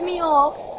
me off.